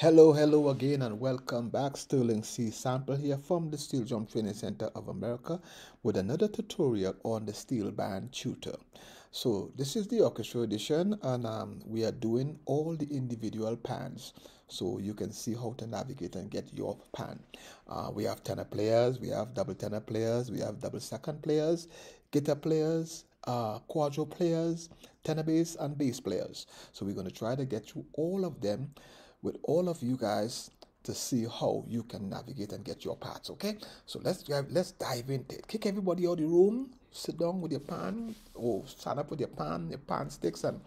Hello, hello again, and welcome back. Sterling C. Sample here from the Steel Drum Training Center of America with another tutorial on the steel band tutor. So this is the orchestra edition, and um, we are doing all the individual pans, so you can see how to navigate and get your pan. Uh, we have tenor players, we have double tenor players, we have double second players, guitar players, uh, quadro players, tenor bass, and bass players. So we're going to try to get through all of them with all of you guys to see how you can navigate and get your parts okay? So let's let's dive into it. Kick everybody out of the room. Sit down with your pan. Or stand up with your pan your pan sticks and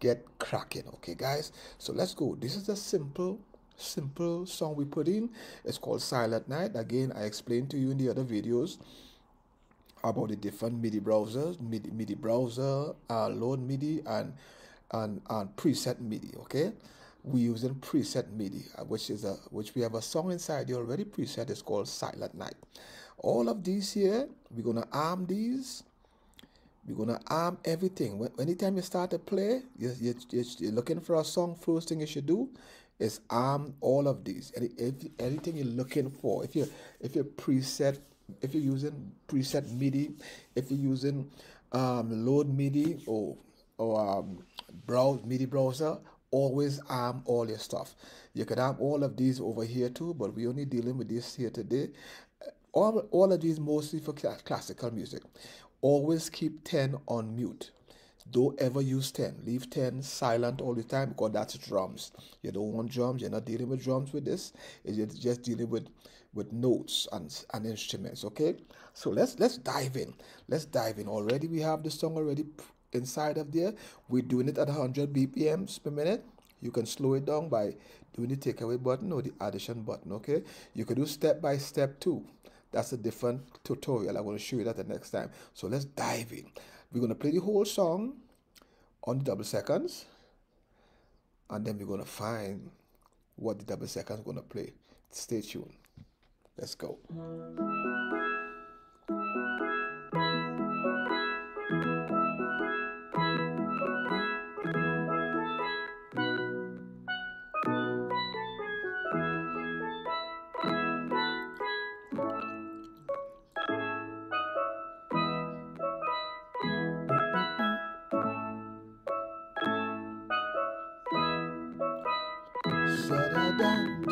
get cracking okay guys? So let's go. This is a simple simple song we put in. It's called silent night. Again i explained to you in the other videos about the different midi browsers midi, MIDI browser uh, load midi and and, and preset midi okay we using preset MIDI, which is a which we have a song inside the already preset. It's called Silent Night. All of these here, we're gonna arm these. We're gonna arm everything. When, anytime you start to play, you're, you're, you're, looking for a song. First thing you should do is arm all of these. Any, if, anything you're looking for. If you if you're preset, if you're using preset MIDI, if you're using um, load MIDI or or um, browse MIDI browser always arm all your stuff. You could arm all of these over here too, but we're only dealing with this here today. Uh, all, all of these mostly for classical music. Always keep 10 on mute. Don't ever use 10. Leave 10 silent all the time because that's drums. You don't want drums. You're not dealing with drums with this. You're just dealing with with notes and, and instruments okay so let's let's dive in let's dive in already we have the song already inside of there. We're doing it at 100 BPMs per minute. You can slow it down by doing the takeaway button or the addition button, okay? You can do step by step too. That's a different tutorial. I'm going to show you that the next time. So let's dive in. We're going to play the whole song on the double seconds. And then we're going to find what the double seconds going to play. Stay tuned. Let's go.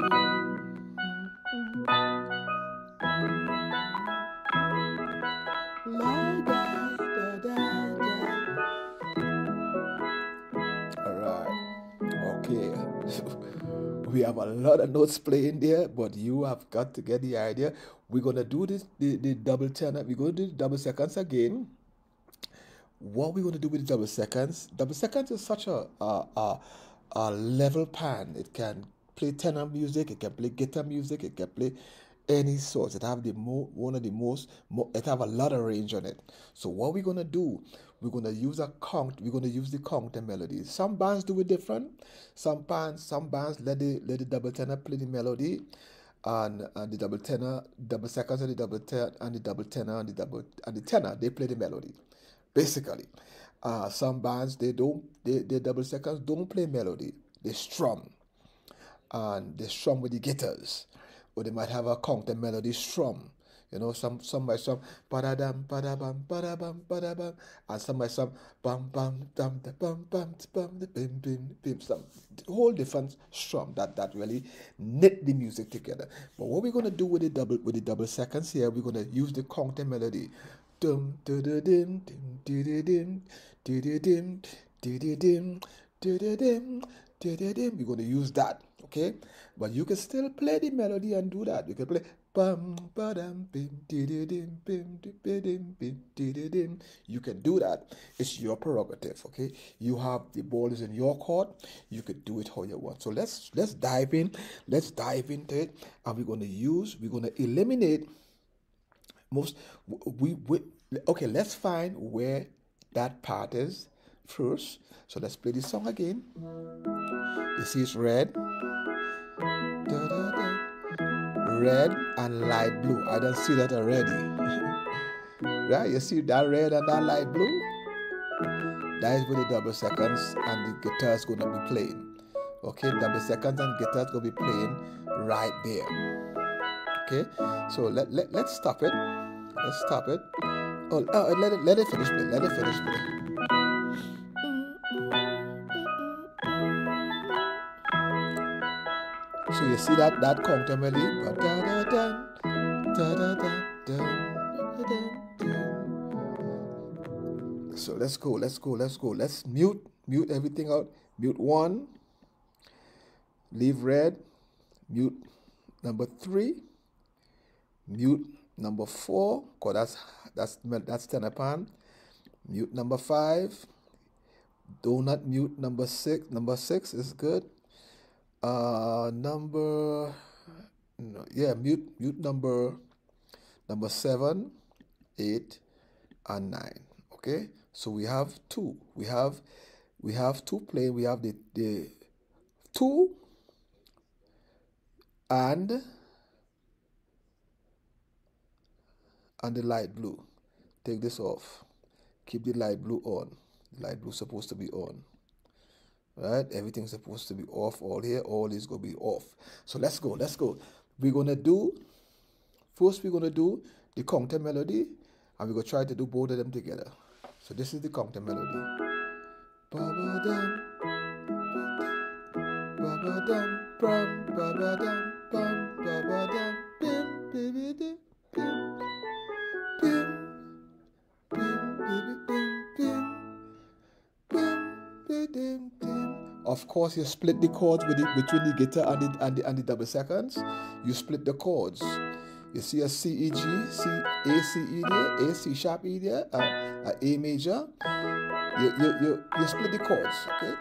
we have a lot of notes playing there, but you have got to get the idea. We're gonna do this the, the double tenor. We're gonna do the double seconds again. What we're gonna do with the double seconds? Double seconds is such a a, a, a level pan. It can play tenor music. It can play guitar music. It can play any sorts. It have the mo one of the most. Mo it have a lot of range on it. So what we're gonna do? We're gonna use a count. We're gonna use the counter melody. Some bands do it different. Some bands, some bands let the let the double tenor play the melody, and and the double tenor, double seconds, and the double tenor, and the double tenor, and the double and the tenor. They play the melody, basically. Uh, some bands they don't they, they double seconds don't play melody. They strum, and they strum with the guitars or they might have a counter melody strum. You know, some some by some badadam badabam badabam badabam, and some by some bam bam dam da bam bam bam da bim bim bim some whole different strum that that really knit the music together. But what we're gonna do with the double with the double seconds here, we're gonna use the counter melody. Dum da da dim dim da da dim da da dim da da dim dim dim. We're gonna use that okay? But you can still play the melody and do that. You can play You can do that. It's your prerogative, okay? You have the ball is in your court. You can do it how you want. So let's let's dive in. Let's dive into it, and we're gonna use. We're gonna eliminate most. We, we okay. Let's find where that part is first. So let's play this song again. See, it's red red and light blue. I don't see that already. right? You see that red and that light blue? That is with the double seconds and the guitar is going to be playing. Okay, double seconds and guitar is gonna be playing right there. Okay, so let, let, let's stop it. Let's stop it. Oh, oh let it let it finish play. Let it finish play. So you see that that melody. So let's go, let's go, let's go. Let's mute, mute everything out. Mute one. Leave red. Mute number three. Mute number four. Cause that's that's that's tenor pan. Mute number five. Do not mute number six. Number six is good. Uh, number no, yeah, mute mute number number seven, eight, and nine. Okay, so we have two. We have we have two playing. We have the the two and and the light blue. Take this off. Keep the light blue on. The light blue supposed to be on right? Everything's supposed to be off all here. All is going to be off. So let's go let's go. We're going to do first we're going to do the counter melody and we're going to try to do both of them together. So this is the counter melody. Of course, you split the chords with it between the guitar and the, and the, and the double seconds. You split the chords. You see a C, E, G, C, A, C, E there, A, C sharp E there, uh, a A major. You, you, you, you split the chords, okay?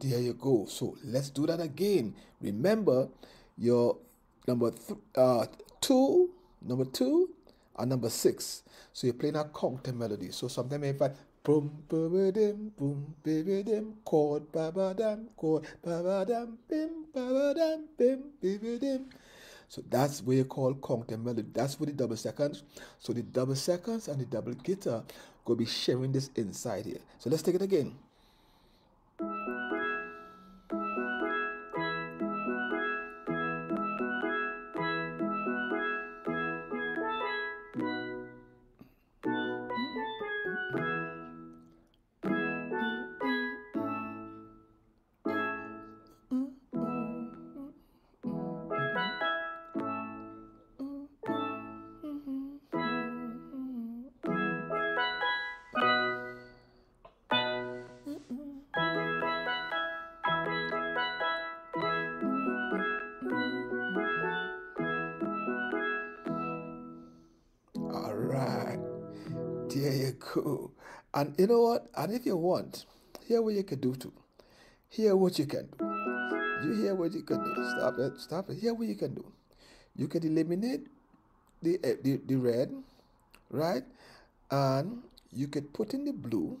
There you go. So let's do that again. Remember your number th uh, two number two, and number six. So you're playing a counter melody. So sometimes if I boom boom dim boom baby dim chord ba ba dam chord ba ba dam bim ba ba dam bim baby. So that's what you call counter melody. That's for the double seconds. So the double seconds and the double guitar gonna be sharing this inside here. So let's take it again. You go. And you know what? And if you want, hear what you can do too. Hear what you can do. You hear what you can do. Stop it. Stop it. Hear what you can do. You can eliminate the, uh, the, the red, right? And you could put in the blue,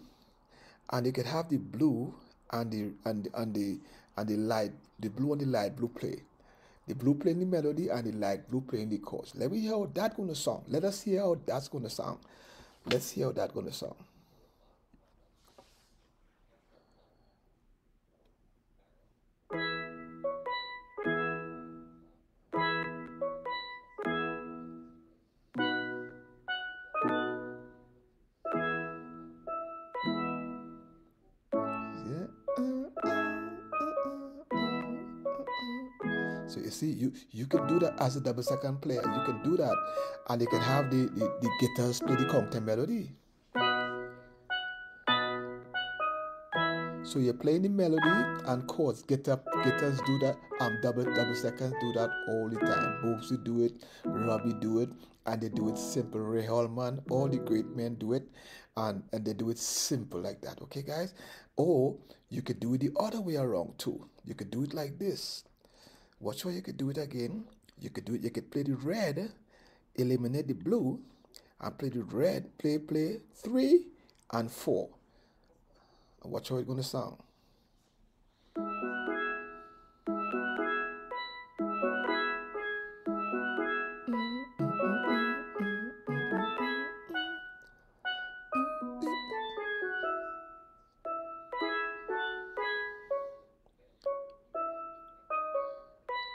and you could have the blue and the and the, and the and the light, the blue and the light blue play. The blue playing the melody and the light blue playing the chords. Let me hear how that's gonna sound. Let us hear how that's gonna sound. Let's see how that's going to sound. You see, you you can do that as a double second player. You can do that, and you can have the the, the guitars play the counter melody. So you're playing the melody and chords. Guitar guitars do that. Um, double double seconds do that all the time. Boogsie do it, Robbie do it, and they do it simple. Ray Holman, all the great men do it, and and they do it simple like that. Okay, guys. Or you could do it the other way around too. You could do it like this. Watch how you could do it again. You could do it, you could play the red, eliminate the blue, and play the red, play, play three and four. watch how it's gonna sound.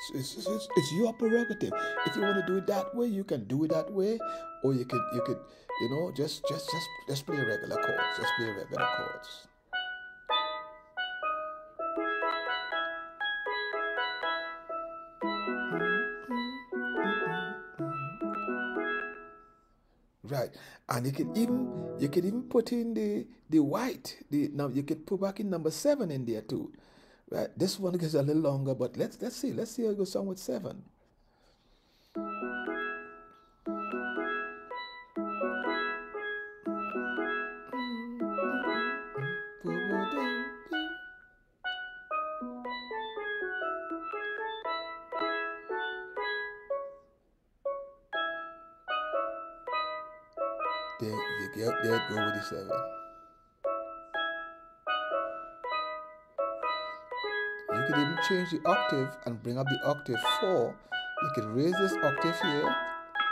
It's, it's, it's, it's your prerogative. If you want to do it that way, you can do it that way, or you could you could you know just just just just play regular chords. Just play regular chords. Right, and you can even you can even put in the the white. The now you can put back in number seven in there too. Right, this one gets a little longer, but let's let's see. Let's see how it goes on with seven. There you go. There go with the seven. You even change the octave and bring up the octave four. You can raise this octave here.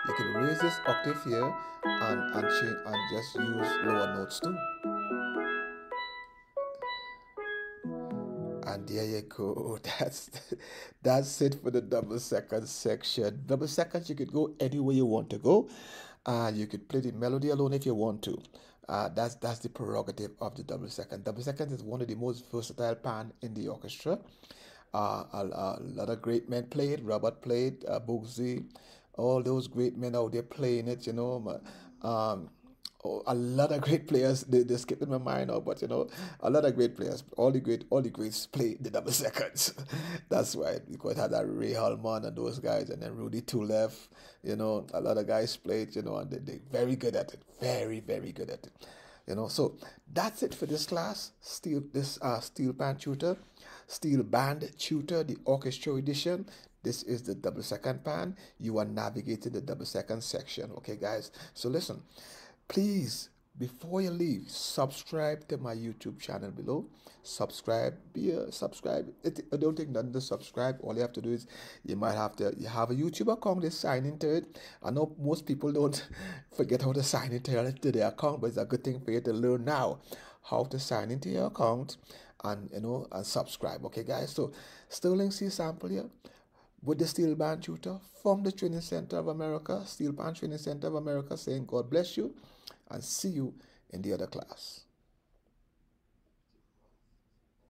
You can raise this octave here and and change and just use lower notes too. And there you go. That's that's it for the double second section. Double seconds, you could go anywhere you want to go. Uh, you could play the melody alone if you want to. Uh, that's that's the prerogative of the double second. Double second is one of the most versatile pan in the orchestra. Uh, a, a, lot of great men played. Robert played, uh, Boogsie, all those great men out there playing it. You know, um, oh, a lot of great players. They, they skipped in my mind now, but you know, a lot of great players. All the great, all the greats play the double seconds. That's why because had that Ray Holman and those guys, and then Rudy Tulev. You know, a lot of guys played. You know, and they they very good at it. Very very good at it. You know, so that's it for this class. Steel this uh steel pan tutor, steel band tutor, the orchestra edition. This is the double second pan. You are navigating the double second section. Okay, guys. So listen please before you leave subscribe to my youtube channel below. Subscribe be a subscribe. It, i don't take nothing to subscribe. All you have to do is you might have to you have a youtube account just sign into it. I know most people don't forget how to sign into, into their account but it's a good thing for you to learn now how to sign into your account and you know and subscribe. Okay guys so sterling c sample here. With the Steel Band Tutor from the Training Center of America, Steel Band Training Center of America, saying God bless you and see you in the other class.